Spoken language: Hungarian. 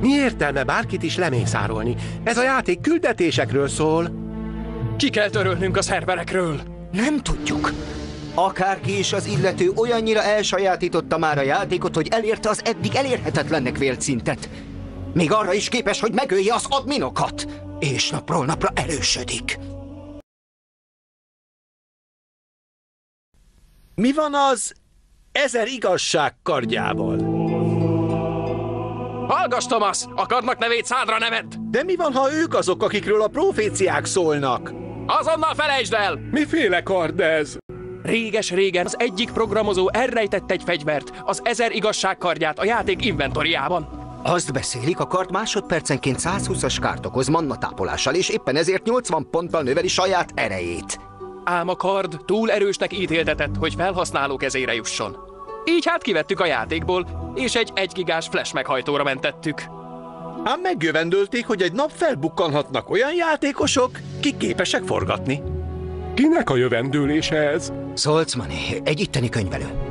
Mi értelme bárkit is lemészárolni? Ez a játék küldetésekről szól. Ki kell törölnünk a szerverekről. Nem tudjuk. Akárki is az illető olyannyira elsajátította már a játékot, hogy elérte az eddig elérhetetlennek vélt szintet. Még arra is képes, hogy megölje az adminokat. És napról napra erősödik. Mi van az ezer igazság kardjával? Hallgass, Thomas! A kardnak nevét szádra nevet! De mi van, ha ők azok, akikről a proféciák szólnak? Azonnal felejtsd el! Miféle kard ez? Réges-régen az egyik programozó elrejtett egy fegyvert, az ezer igazság kardját a játék inventoriában. Azt beszélik, a kart másodpercenként 120-as kárt okoz manna tápolással, és éppen ezért 80 ponttal növeli saját erejét. Ám a kard túl erősnek ítéltetett, hogy felhasználó kezére jusson. Így hát kivettük a játékból, és egy 1 gigás flash meghajtóra mentettük. Ám megjövendölték, hogy egy nap felbukkanhatnak olyan játékosok, kik képesek forgatni. Kinek a jövendőlése ez? Szolcmani, egy itteni könyvelő.